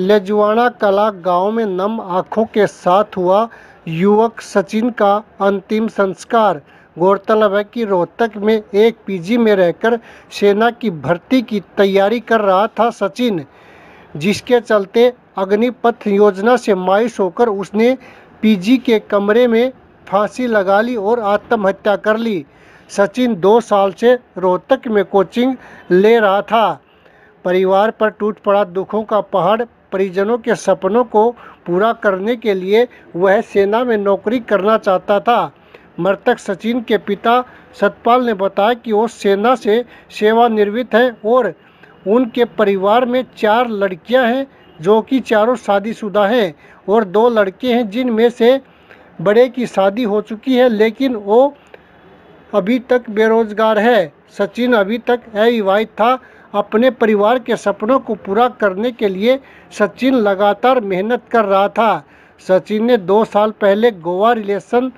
लेजुआना कला गाँव में नम आँखों के साथ हुआ युवक सचिन का अंतिम संस्कार। गौरतलब है कि रोहतक में एक पीजी में रहकर सेना की भर्ती की तैयारी कर रहा था सचिन, जिसके चलते अग्निपथ योजना से मायूस होकर उसने पीजी के कमरे में फांसी लगा ली और आत्महत्या कर ली। सचिन दो साल से रोहतक में कोचिंग ले रहा था। परिवार पर टूट पड़ा दुखों का पहाड़ परिजनों के सपनों को पूरा करने के लिए वह सेना में नौकरी करना चाहता था। मृतक सचिन के पिता सतपाल ने बताया कि वो सेना से सेवानिवृत्त हैं और उनके परिवार में चार लड़कियाँ हैं जो कि चारों शादीशुदा हैं और दो लड़के हैं जिनमें से बड़े की शादी हो चुकी है, लेकिन वो अभी तक बेरोजगार है। सचिन अभी तक अविवाहित था अपने परिवार के सपनों को पूरा करने के लिए सचिन लगातार मेहनत कर रहा था। सचिन ने दो साल पहले गोवा रिलेशन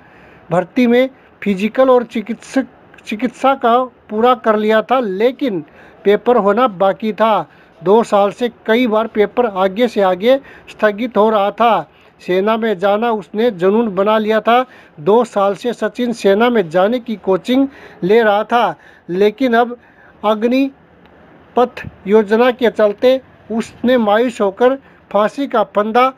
भर्ती में फ़िज़िकल और चिकित्सक, चिकित्सा का पूरा कर लिया था, लेकिन पेपर होना बाकी था। दो साल से कई बार पेपर आगे से आगे स्थगित हो रहा था। सेना में जाना उसने जुनून बना लिया था। दो साल से सचिन सेना में जाने की कोचिंग ले रहा था, लेकिन अब अग्नि पथ योजना के चलते उसने मायूस होकर फांसी का फंदा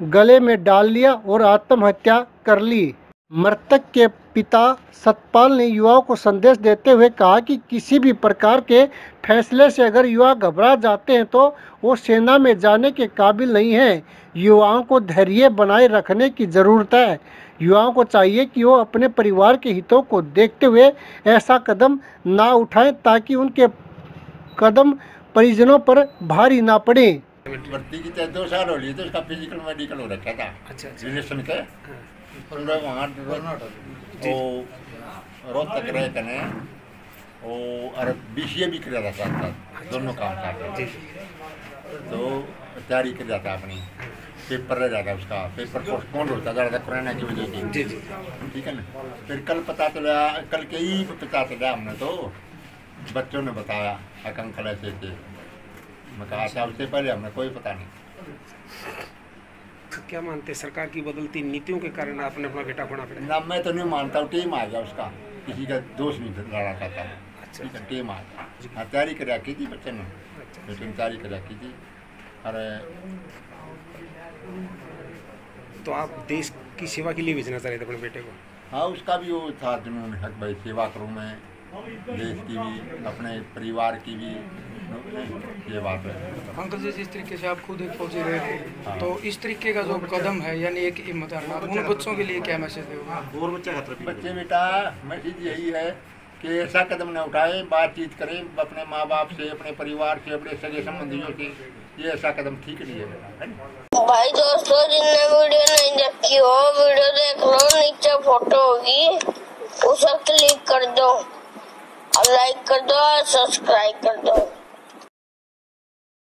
गले में डाल लिया और आत्महत्या कर ली। मृतक के पिता सतपाल ने युवाओं को संदेश देते हुए कहा कि किसी भी प्रकार के फैसले से अगर युवा घबरा जाते हैं तो वो सेना में जाने के काबिल नहीं हैं। युवाओं को धैर्य बनाए रखने की ज़रूरत है। युवाओं को चाहिए कि वो अपने परिवार के हितों को देखते हुए ऐसा कदम ना उठाएँ ताकि उनके कदम परिजनों पर भारी ना पड़े। भर्ती की दो साल हो लिए तो उसका फ़िज़िकल मेडिकल हो रखा था। अच्छा अच्छा। रिलेशन के? पूरा वहाँ वो रोहतक रहे कने और भी किया था साथ साथ दोनों काम करते जी। जी तो तैयारी कर जाता अपनी। पेपर रह जाता उसका। पेपर पोस्टपोन होता जा रहा था कोरोना की वजह से। ठीक है ना? फिर कल पता चला कल के ही पता चला हमने तो। बच्चों ने बताया आकांक्षा ऐसे थे। मैं कहा था उससे पहले हमें कोई पता नहीं। तो क्या मानते सरकार की बदलती नीतियों के कारण आपने अपना बेटा खोना पड़ा? ना मैं तो नहीं मानता हूँ टीम आ गया उसका। किसी का दोष नहीं लड़ा चाहता अच्छा टीम आ गया। हाँ तैयारी कर रखी थी बच्चे ने। अच्छा लेकिन तैयारी कर रखी थी। अरे तो आप देश की सेवा के लिए भेजना चाह रहे थे अपने बेटे को? हाँ उसका भी वो था जुनून हक भाई सेवा करूँ मैं। देश की भी अपने परिवार की भी ये बात है। अंकल जी जिस तरीके से आप खुद एक फौजी रहे थे हाँ। तो इस तरीके का जो कदम है यानी एक हिम्मत उन बच्चों के लिए क्या मैसेज बच्चे बेटा मैसेज यही है कि ऐसा कदम न उठाए बातचीत करें अपने माँ बाप से अपने परिवार से अपने सगे संबंधियों से ये ऐसा कदम ठीक नहीं है। बेटा भाई दोस्तों जिनने वीडियो नहीं देखी हो वीडियो देख लो नीचे फ़ोटो होगी उसे क्लिक कर दो। लाइक कर दो सब्सक्राइब कर दो।